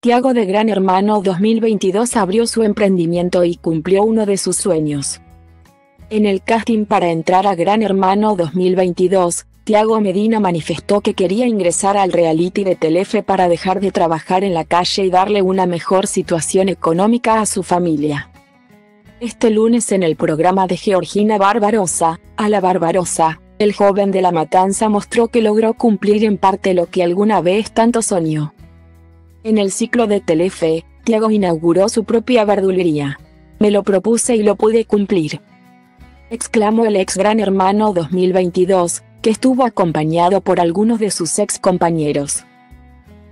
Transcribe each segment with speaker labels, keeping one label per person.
Speaker 1: Tiago de Gran Hermano 2022 abrió su emprendimiento y cumplió uno de sus sueños. En el casting para entrar a Gran Hermano 2022, Tiago Medina manifestó que quería ingresar al reality de Telefe para dejar de trabajar en la calle y darle una mejor situación económica a su familia. Este lunes en el programa de Georgina Barbarosa, a la Barbarosa, el joven de la matanza mostró que logró cumplir en parte lo que alguna vez tanto soñó. En el ciclo de Telefe, Tiago inauguró su propia verdulería. Me lo propuse y lo pude cumplir. Exclamó el ex Gran Hermano 2022, que estuvo acompañado por algunos de sus ex compañeros.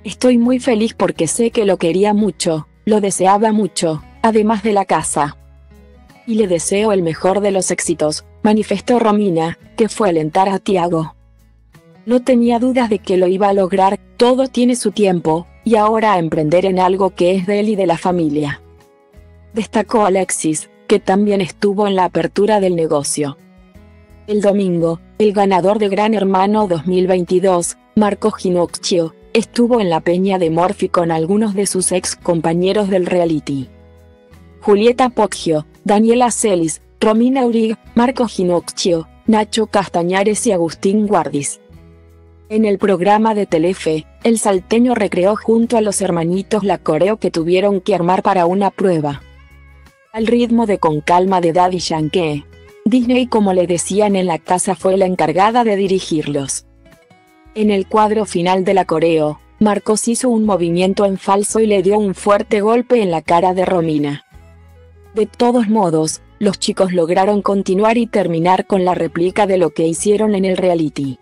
Speaker 1: Estoy muy feliz porque sé que lo quería mucho, lo deseaba mucho, además de la casa. Y le deseo el mejor de los éxitos, manifestó Romina, que fue alentar a Tiago. No tenía dudas de que lo iba a lograr, todo tiene su tiempo, y ahora a emprender en algo que es de él y de la familia. Destacó Alexis, que también estuvo en la apertura del negocio. El domingo, el ganador de Gran Hermano 2022, Marco Ginocchio, estuvo en la peña de Morphy con algunos de sus ex compañeros del reality. Julieta Poggio, Daniela Celis, Romina Urig, Marco Ginocchio, Nacho Castañares y Agustín Guardis. En el programa de Telefe, el salteño recreó junto a los hermanitos la coreo que tuvieron que armar para una prueba. Al ritmo de Con Calma de Daddy Yankee. Disney como le decían en la casa fue la encargada de dirigirlos. En el cuadro final de la coreo, Marcos hizo un movimiento en falso y le dio un fuerte golpe en la cara de Romina. De todos modos, los chicos lograron continuar y terminar con la réplica de lo que hicieron en el reality.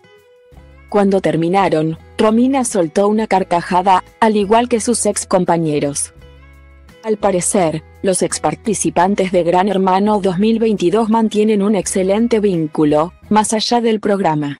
Speaker 1: Cuando terminaron, Romina soltó una carcajada, al igual que sus ex compañeros. Al parecer, los ex participantes de Gran Hermano 2022 mantienen un excelente vínculo, más allá del programa.